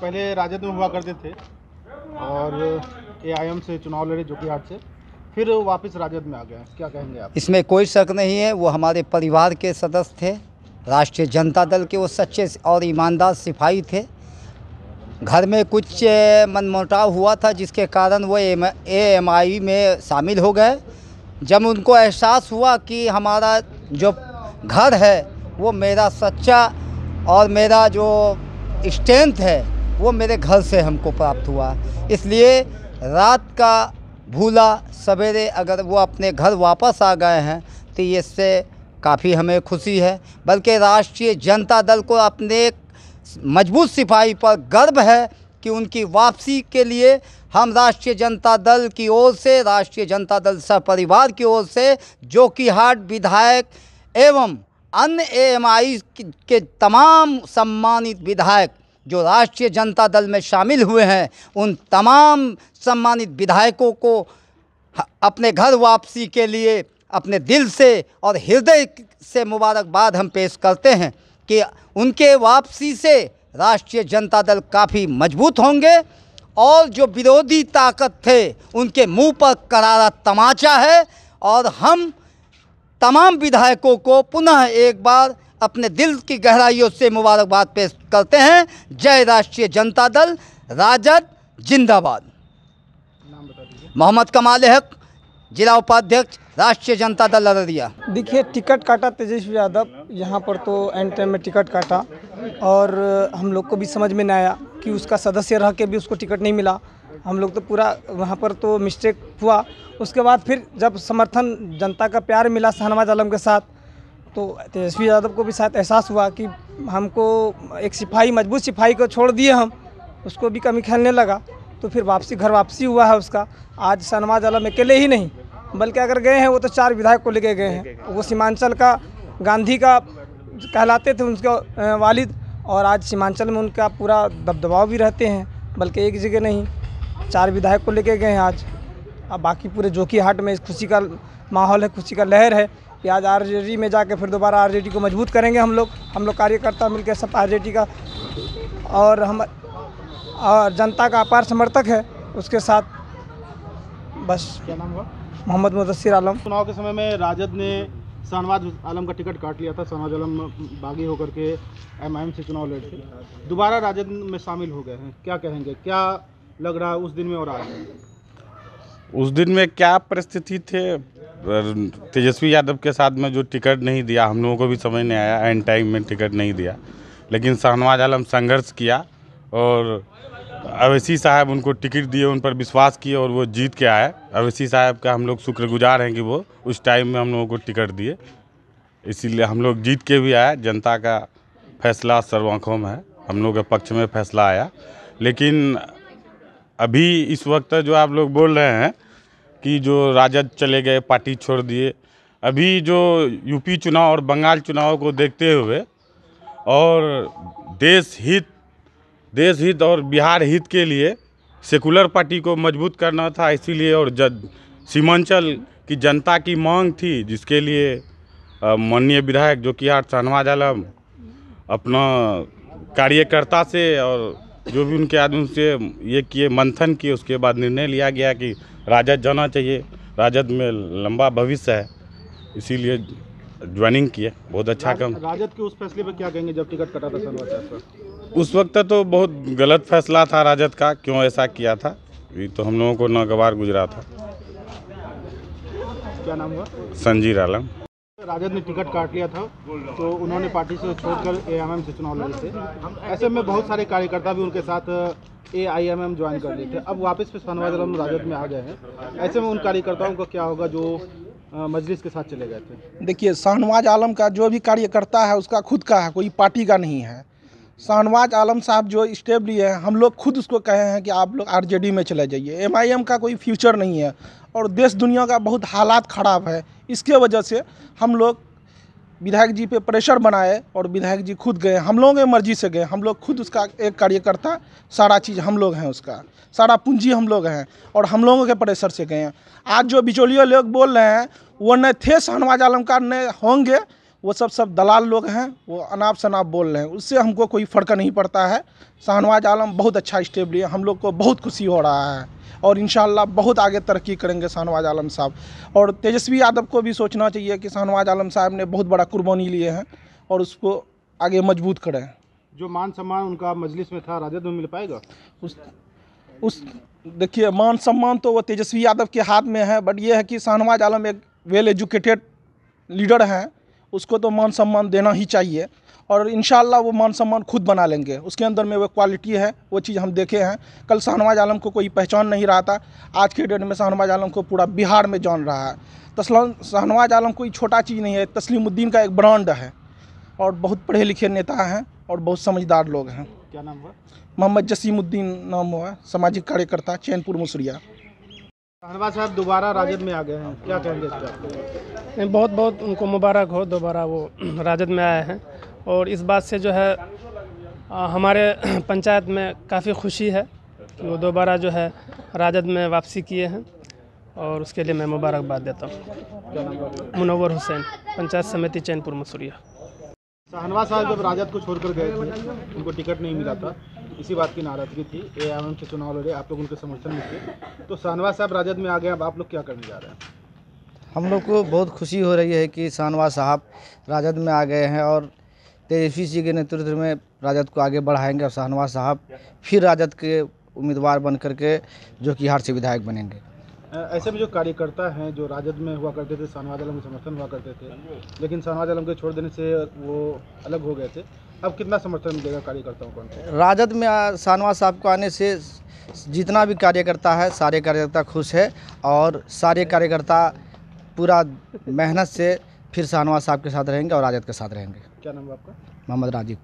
पहले राजद में हुआ करते थे और एआईएम से चुनाव लड़े जो जोकीहाट से। फिर वापस राजद में आ गए। क्या कहेंगे आप? इसमें कोई शक नहीं है, वो हमारे परिवार के सदस्य थे, राष्ट्रीय जनता दल के वो सच्चे और ईमानदार सिपाही थे। घर में कुछ मनमुटाव हुआ था, जिसके कारण वो एम एम आई में शामिल हो गए। जब उनको एहसास हुआ कि हमारा जो घर है, वो मेरा सच्चा और मेरा जो स्ट्रेंथ है वो मेरे घर से हमको प्राप्त हुआ। इसलिए रात का भूला सवेरे अगर वो अपने घर वापस आ गए हैं तो इससे काफ़ी हमें खुशी है। बल्कि राष्ट्रीय जनता दल को अपने मज़बूत सिपाही पर गर्व है कि उनकी वापसी के लिए हम राष्ट्रीय जनता दल की ओर से, राष्ट्रीय जनता दल सह परिवार की ओर से जोकीहाट विधायक एवं अन्य एएमआई के तमाम सम्मानित विधायक जो राष्ट्रीय जनता दल में शामिल हुए हैं, उन तमाम सम्मानित विधायकों को अपने घर वापसी के लिए, अपने दिल से और हृदय से मुबारकबाद हम पेश करते हैं कि उनके वापसी से राष्ट्रीय जनता दल काफ़ी मज़बूत होंगे और जो विरोधी ताकत थे, उनके मुँह पर करारा तमाचा है और हम तमाम विधायकों को पुनः एक बार अपने दिल की गहराइयों से मुबारकबाद पेश करते हैं। जय राष्ट्रीय जनता दल, राजद, जिंदाबाद। मोहम्मद कमाल हक, जिला उपाध्यक्ष, राष्ट्रीय जनता दल अररिया। देखिए, टिकट काटा तेजस्वी यादव, यहाँ पर तो एंड टाइम में टिकट काटा और हम लोग को भी समझ में नहीं आया कि उसका सदस्य रह के भी उसको टिकट नहीं मिला। हम लोग तो पूरा वहाँ पर तो मिस्टेक हुआ। उसके बाद फिर जब समर्थन जनता का प्यार मिला शहनवाज आलम के साथ तो तेजस्वी यादव को भी शायद एहसास हुआ कि हमको एक सिपाही, मज़बूत सिपाही को छोड़ दिए हम। उसको भी कमी खेलने लगा। तो फिर वापसी, घर वापसी हुआ है उसका। आज शहनवाज आलम अकेले ही नहीं, बल्कि अगर गए हैं, वो तो चार विधायक को लेके गए हैं। वो सीमांचल का, गांधी का कहलाते थे उनके वालिद। और आज सीमांचल में उनका पूरा दबदबाव भी रहते हैं, बल्कि एक जगह नहीं, चार विधायक को लेके गए हैं आज। अब बाकी पूरे जोकी हाट में खुशी का माहौल है, खुशी का लहर है। कि आज आरजेडी में जाके फिर दोबारा आरजेडी को मज़बूत करेंगे हम लोग हम लोग कार्यकर्ता मिलकर सब आरजेडी का और हम और जनता का अपार समर्थक है उसके साथ बस। क्या नाम हुआ? मोहम्मद मुदस्सिर आलम। चुनाव के समय में राजद ने शाहनवाज आलम का टिकट काट लिया था शाहनवाज आलम बागी होकर के एमआईएम से चुनाव लड़े थे दोबारा राजद में शामिल हो गए हैं क्या कहेंगे? क्या लग रहा है उस दिन में और आज? उस दिन में क्या परिस्थिति थे? तेजस्वी यादव के साथ में जो टिकट नहीं दिया, हम लोगों को भी समझ नहीं आया एंड टाइम में टिकट नहीं दिया। लेकिन शाहनवाज आलम संघर्ष किया और अवैसी साहब उनको टिकट दिए, उन पर विश्वास किए और वो जीत के आए। अवैसी साहब का हम लोग शुक्रगुजार हैं कि वो उस टाइम में हम लोगों को टिकट दिए। इसीलिए हम लोग जीत के भी आए। जनता का फैसला सर्व आँखों में है। हम लोग के पक्ष में फैसला आया। लेकिन अभी इस वक्त जो आप लोग बोल रहे हैं कि जो राजद चले गए, पार्टी छोड़ दिए। अभी जो यूपी चुनाव और बंगाल चुनाव को देखते हुए और देश हित देश हित और बिहार हित के लिए सेकुलर पार्टी को मज़बूत करना था, इसीलिए और जद सीमांचल की जनता की मांग थी, जिसके लिए माननीय विधायक जो कि आर शहनवाज आलम अपना कार्यकर्ता से और जो भी उनके आदमी से ये किए मंथन किए, उसके बाद निर्णय लिया गया कि राजद जाना चाहिए। राजद में लंबा भविष्य है इसीलिए ज्वाइनिंग किए। बहुत अच्छा काम। राजद के उस फैसले पर क्या कहेंगे जब टिकट कटा था उस वक्त तो बहुत गलत फैसला था राजद का क्यों ऐसा किया था? ये तो हम लोगों को नागवार गुजरा था। क्या नाम हुआ? संजीर आलम। राजद ने टिकट काट लिया था तो उन्होंने पार्टी से छोड़कर एआईएमएम से चुनाव लड़े थे। ऐसे में बहुत सारे कार्यकर्ता भी उनके साथ एआईएमएम ज्वाइन कर लिए थे। अब वापस फिर शाहनवाज आलम राजद में आ गए हैं। ऐसे में उन कार्यकर्ताओं का क्या होगा जो मजलिस के साथ चले गए थे? देखिए शाहनवाज आलम का जो भी कार्यकर्ता है, उसका खुद का है, कोई पार्टी का नहीं है। शाहनवाज आलम साहब जो स्टेप लिए हैं, हम लोग खुद उसको कहे हैं कि आप लोग आरजेडी में चले जाइए। एमआईएम का कोई फ्यूचर नहीं है और देश दुनिया का बहुत हालात ख़राब है। इसके वजह से हम लोग विधायक जी पे प्रेशर बनाए और विधायक जी खुद गए। हम लोगों की मर्ज़ी से गए। हम लोग खुद उसका एक कार्यकर्ता, सारा चीज़ हम लोग हैं उसका। सारा पूंजी हम लोग हैं और हम लोगों के प्रेशर से गए हैं। आज जो बिचौलिया लोग बोल रहे हैं, वो न थे शाहनवाज आलम का न होंगे। वो सब सब दलाल लोग हैं, वो अनाप शनाप बोल रहे हैं। उससे हमको कोई फ़र्क नहीं पड़ता है। शाहनवाज आलम बहुत अच्छा स्टेप लिए। हम लोग को बहुत खुशी हो रहा है। और इन बहुत आगे तरक्की करेंगे शाहनवाज आलम साहब। और तेजस्वी यादव को भी सोचना चाहिए कि शाहनवाज आलम साहब ने बहुत बड़ा कुर्बानी लिए हैं और उसको आगे मज़बूत करें। जो मान सम्मान उनका मजलिस में था राजद में मिल पाएगा? उस उस देखिए मान सम्मान तो वो तेजस्वी यादव के हाथ में है बट ये है कि शाहनवाज आलम एक वेल एजुकेटेड लीडर हैं उसको तो मान सम्मान देना ही चाहिए। और इन वो मान सम्मान खुद बना लेंगे। उसके अंदर में वो क्वालिटी है वो चीज़ हम देखे हैं। कल शाहनवाज आलम को कोई पहचान नहीं रहा था। आज के डेट में शाहनवाज आलम को पूरा बिहार में जान रहा है। तस्लम शाहनवाज आलम कोई छोटा चीज़ नहीं है तस्लीमुद्दीन का एक ब्रांड है। और बहुत पढ़े लिखे नेता हैं और बहुत समझदार लोग हैं। क्या नाम हुआ? मोहम्मद जसीमुद्दीन नाम हुआ सामाजिक कार्यकर्ता चैनपुर मुसरिया। शाहनवाज साहब दोबारा राजद में आ गए हैं। क्या कहेंगे इस बहुत बहुत उनको मुबारक हो दोबारा वो राजद में आए हैं। और इस बात से जो है आ, हमारे पंचायत में काफ़ी खुशी है कि वो दोबारा जो है राजद में वापसी किए हैं और उसके लिए मैं मुबारकबाद देता हूँ। मुनवर हुसैन पंचायत समिति चैनपुर मसूरिया। शाहनवाज साहब जब राजद को छोड़कर गए थे उनको टिकट नहीं मिला था। इसी बात की नाराज़गी थी। ए एम से चुनाव लड़े आप लोग उनके समर्थन में थे। तो शाहनवाज साहब राजद में आ गए अब आप लोग क्या करने जा रहे हैं? हम लोग को बहुत खुशी हो रही है कि शाहनवाज साहब राजद में आ गए हैं और तेजस्वी जी के नेतृत्व में राजद को आगे बढ़ाएँगे और शाहनवाज साहब फिर राजद के उम्मीदवार बन करके जो कि हार से विधायक बनेंगे। ऐसे में जो कार्यकर्ता हैं जो राजद में हुआ करते थे शाहनवाज आलम के समर्थन हुआ करते थे लेकिन शाहनवाज आलम के छोड़ देने से वो अलग हो गए थे। अब कितना समर्थन मिलेगा कार्यकर्ताओं को? राजद में शाहनवाज साहब को आने से जितना भी कार्यकर्ता है सारे कार्यकर्ता खुश है और सारे कार्यकर्ता पूरा मेहनत से फिर शाहनवाज साहब के साथ रहेंगे और राजद के साथ रहेंगे। क्या नाम है आपका? मोहम्मद राजीव।